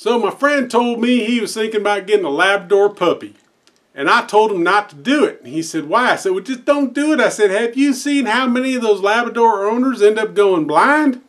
So my friend told me he was thinking about getting a Labrador puppy. And I told him not to do it. He said, why? I said, well, just don't do it. I said, have you seen how many of those Labrador owners end up going blind?